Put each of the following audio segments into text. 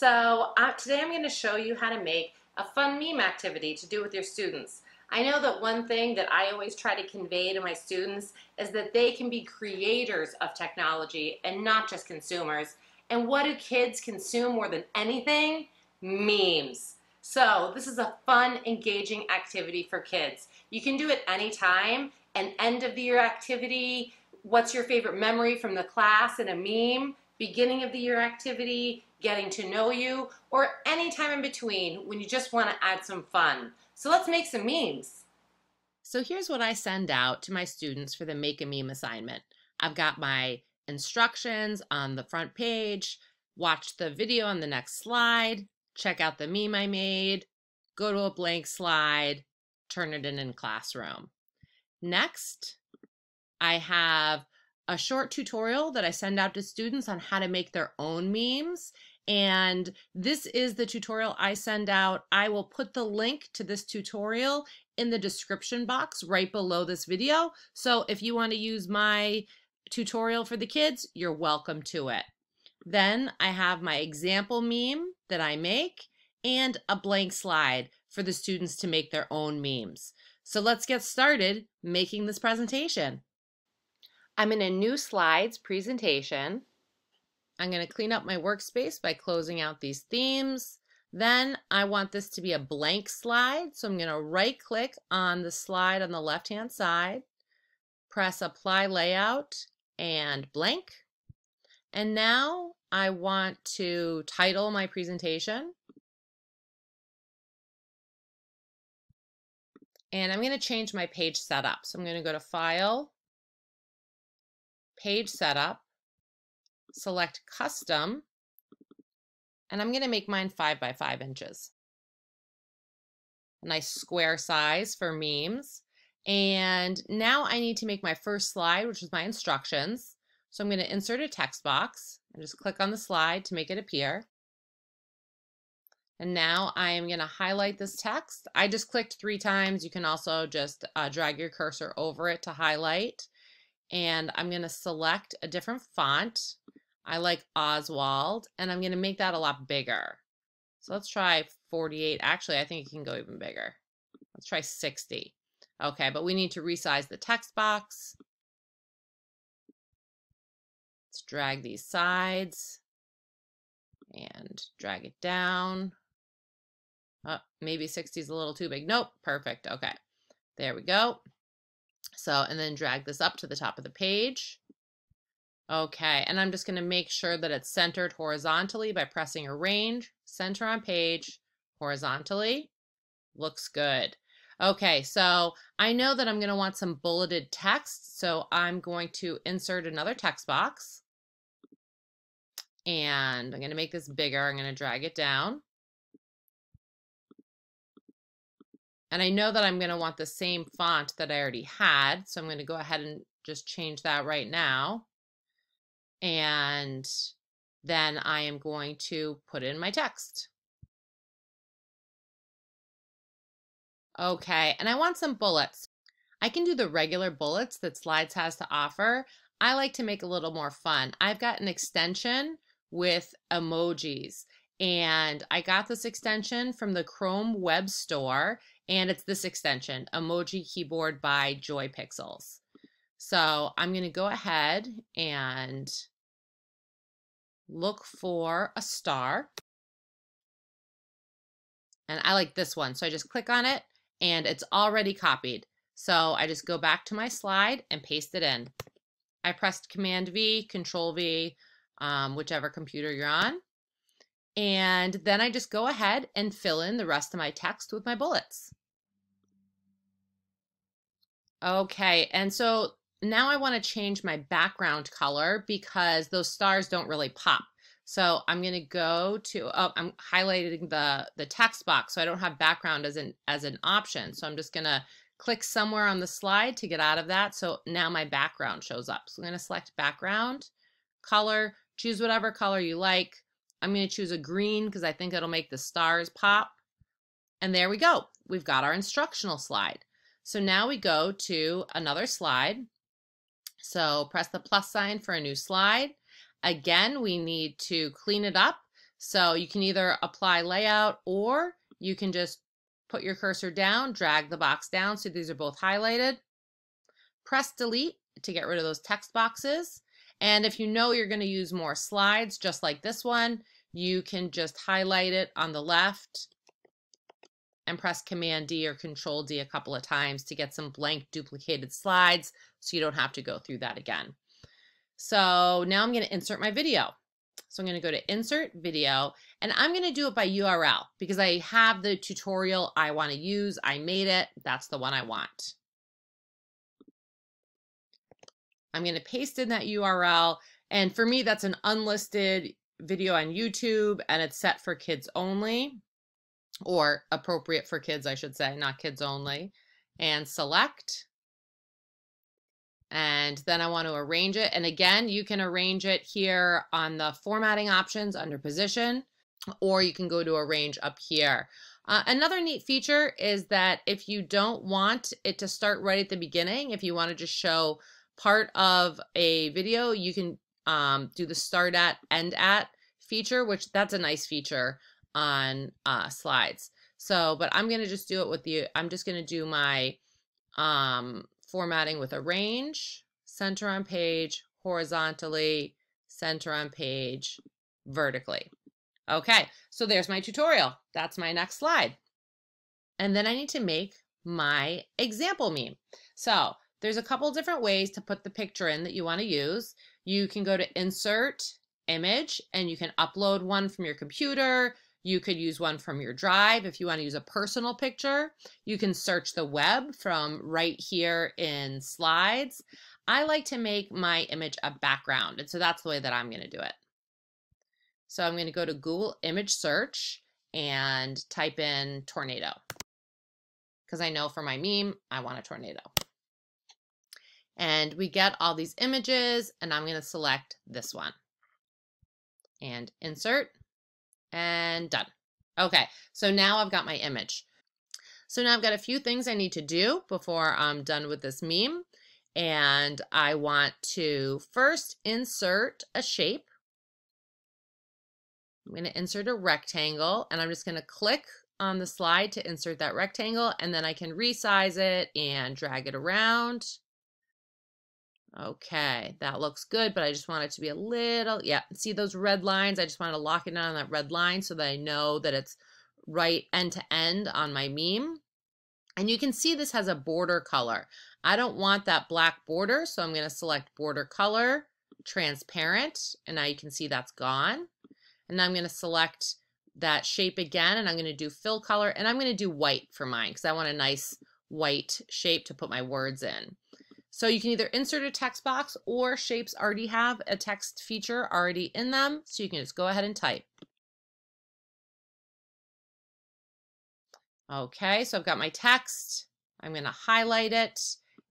So uh, today I'm going to show you how to make a fun meme activity to do with your students. I know that one thing that I always try to convey to my students is that they can be creators of technology and not just consumers. And what do kids consume more than anything? Memes. So this is a fun, engaging activity for kids. You can do it anytime, an end of the year activity, what's your favorite memory from the class in a meme, beginning of the year activity, getting to know you, or any time in between when you just want to add some fun. So let's make some memes. So here's what I send out to my students for the Make a Meme assignment. I've got my instructions on the front page, watch the video on the next slide, check out the meme I made, go to a blank slide, turn it in in classroom. Next, I have a short tutorial that I send out to students on how to make their own memes. And this is the tutorial I send out. I will put the link to this tutorial in the description box right below this video. So if you want to use my tutorial for the kids, you're welcome to it. Then I have my example meme that I make and a blank slide for the students to make their own memes. So let's get started making this presentation. I'm in a new slides presentation. I'm going to clean up my workspace by closing out these themes. Then I want this to be a blank slide. So I'm going to right click on the slide on the left hand side, press apply layout and blank. And now I want to title my presentation. And I'm going to change my page setup. So I'm going to go to File, Page Setup, select Custom, and I'm going to make mine 5 by 5 inches. A nice square size for memes. And now I need to make my first slide, which is my instructions. So I'm going to insert a text box and just click on the slide to make it appear. And now I am going to highlight this text. I just clicked three times. You can also just uh, drag your cursor over it to highlight. And I'm going to select a different font. I like Oswald, and I'm going to make that a lot bigger. So let's try 48. Actually, I think it can go even bigger. Let's try 60. Okay, but we need to resize the text box. Let's drag these sides and drag it down. Oh, maybe 60 is a little too big. Nope, perfect. Okay, there we go. So, and then drag this up to the top of the page. Okay, and I'm just going to make sure that it's centered horizontally by pressing arrange, center on page, horizontally. Looks good. Okay, so I know that I'm going to want some bulleted text, so I'm going to insert another text box. And I'm going to make this bigger. I'm going to drag it down. And I know that I'm going to want the same font that I already had. So I'm going to go ahead and just change that right now. And then I am going to put in my text. Okay, and I want some bullets. I can do the regular bullets that Slides has to offer. I like to make a little more fun. I've got an extension with emojis. And I got this extension from the Chrome Web Store and it's this extension, Emoji Keyboard by Joy Pixels. So I'm going to go ahead and look for a star. And I like this one. So I just click on it and it's already copied. So I just go back to my slide and paste it in. I pressed Command V, Control V, um, whichever computer you're on. And then I just go ahead and fill in the rest of my text with my bullets. Okay, and so now I want to change my background color because those stars don't really pop. So I'm going to go to, oh, I'm highlighting the, the text box so I don't have background as an, as an option. So I'm just going to click somewhere on the slide to get out of that. So now my background shows up. So I'm going to select background, color, choose whatever color you like. I'm going to choose a green because I think it'll make the stars pop. And there we go. We've got our instructional slide. So now we go to another slide. So press the plus sign for a new slide. Again, we need to clean it up. So you can either apply layout or you can just put your cursor down, drag the box down so these are both highlighted. Press delete to get rid of those text boxes. And if you know you're going to use more slides, just like this one, you can just highlight it on the left and press Command D or Control D a couple of times to get some blank duplicated slides so you don't have to go through that again. So now I'm going to insert my video. So I'm going to go to Insert Video, and I'm going to do it by URL because I have the tutorial I want to use. I made it. That's the one I want. I'm going to paste in that URL. And for me, that's an unlisted video on YouTube, and it's set for kids only or appropriate for kids, I should say, not kids only. And select. And then I want to arrange it. And again, you can arrange it here on the formatting options under position, or you can go to arrange up here. Uh, another neat feature is that if you don't want it to start right at the beginning, if you want to just show part of a video, you can um, do the start at, end at feature, which that's a nice feature on uh, slides. So, but I'm going to just do it with the, I'm just going to do my um, formatting with arrange, center on page, horizontally, center on page, vertically. Okay, so there's my tutorial. That's my next slide. And then I need to make my example meme. So there's a couple different ways to put the picture in that you want to use. You can go to insert image and you can upload one from your computer. You could use one from your drive if you want to use a personal picture. You can search the web from right here in slides. I like to make my image a background, and so that's the way that I'm going to do it. So I'm going to go to Google image search and type in tornado because I know for my meme, I want a tornado. And we get all these images and I'm going to select this one and insert and done. Okay, so now I've got my image. So now I've got a few things I need to do before I'm done with this meme. And I want to first insert a shape. I'm going to insert a rectangle and I'm just going to click on the slide to insert that rectangle and then I can resize it and drag it around. Okay, that looks good, but I just want it to be a little, yeah, see those red lines? I just want to lock it down on that red line so that I know that it's right end to end on my meme. And you can see this has a border color. I don't want that black border, so I'm going to select border color, transparent, and now you can see that's gone. And I'm going to select that shape again, and I'm going to do fill color, and I'm going to do white for mine because I want a nice white shape to put my words in. So you can either insert a text box or shapes already have a text feature already in them. So you can just go ahead and type. Okay, so I've got my text. I'm going to highlight it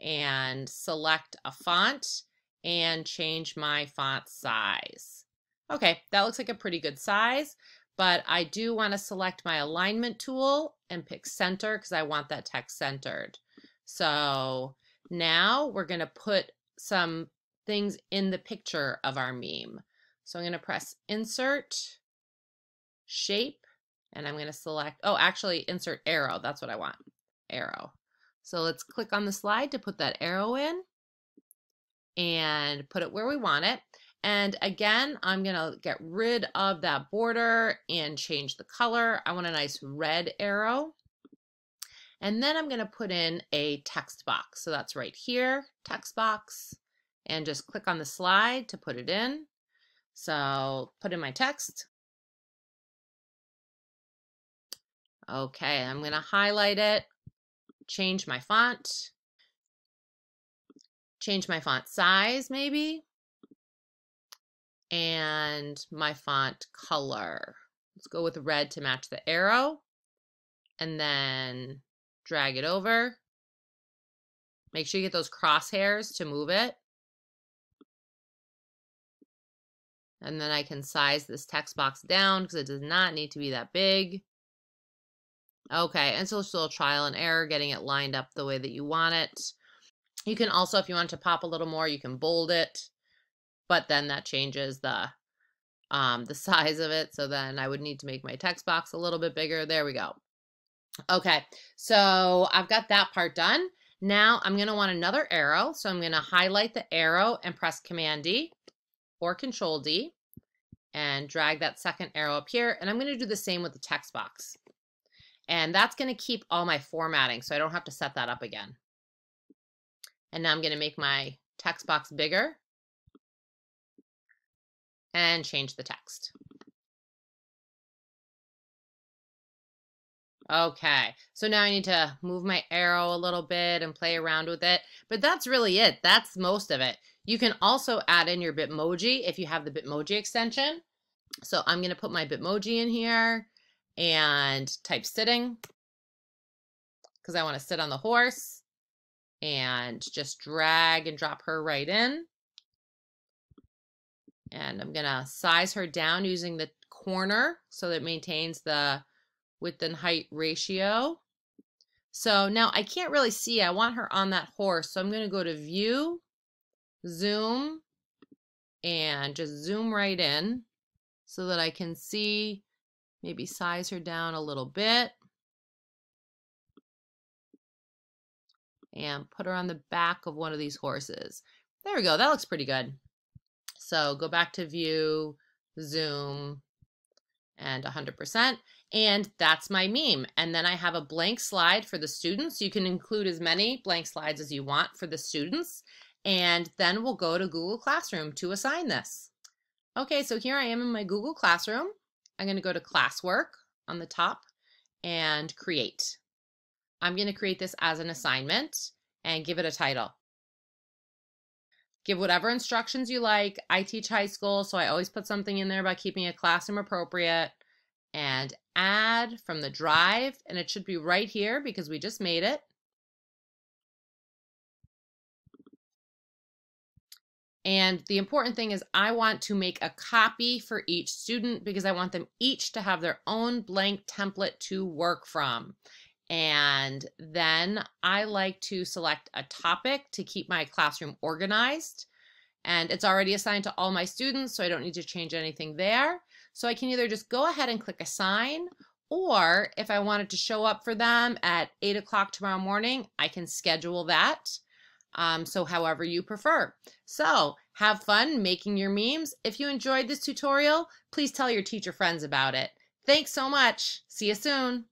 and select a font and change my font size. Okay, that looks like a pretty good size, but I do want to select my alignment tool and pick center because I want that text centered. So now we're going to put some things in the picture of our meme. So I'm going to press insert, shape, and I'm going to select, oh, actually insert arrow. That's what I want, arrow. So let's click on the slide to put that arrow in and put it where we want it. And again, I'm going to get rid of that border and change the color. I want a nice red arrow. And then I'm going to put in a text box. So that's right here, text box, and just click on the slide to put it in. So put in my text. Okay, I'm going to highlight it, change my font, change my font size maybe, and my font color. Let's go with red to match the arrow. And then drag it over. Make sure you get those crosshairs to move it. And then I can size this text box down because it does not need to be that big. Okay, and so it's a little trial and error getting it lined up the way that you want it. You can also, if you want to pop a little more, you can bold it, but then that changes the um, the size of it. So then I would need to make my text box a little bit bigger. There we go. Okay, so I've got that part done. Now I'm going to want another arrow. So I'm going to highlight the arrow and press Command D or Control D and drag that second arrow up here. And I'm going to do the same with the text box. And that's going to keep all my formatting so I don't have to set that up again. And now I'm going to make my text box bigger and change the text. Okay, so now I need to move my arrow a little bit and play around with it. But that's really it. That's most of it. You can also add in your Bitmoji if you have the Bitmoji extension. So I'm going to put my Bitmoji in here and type sitting because I want to sit on the horse and just drag and drop her right in. And I'm going to size her down using the corner so that it maintains the width and height ratio. So now I can't really see. I want her on that horse. So I'm going to go to view, zoom, and just zoom right in so that I can see, maybe size her down a little bit. And put her on the back of one of these horses. There we go. That looks pretty good. So go back to view, zoom, and 100%. And that's my meme. And then I have a blank slide for the students. You can include as many blank slides as you want for the students. And then we'll go to Google Classroom to assign this. Okay, so here I am in my Google Classroom. I'm going to go to Classwork on the top and Create. I'm going to create this as an assignment and give it a title. Give whatever instructions you like. I teach high school, so I always put something in there about keeping a classroom appropriate and add from the drive, and it should be right here because we just made it. And the important thing is I want to make a copy for each student because I want them each to have their own blank template to work from. And then I like to select a topic to keep my classroom organized. And it's already assigned to all my students, so I don't need to change anything there. So I can either just go ahead and click assign, or if I wanted to show up for them at 8 o'clock tomorrow morning, I can schedule that. Um, so however you prefer. So have fun making your memes. If you enjoyed this tutorial, please tell your teacher friends about it. Thanks so much. See you soon.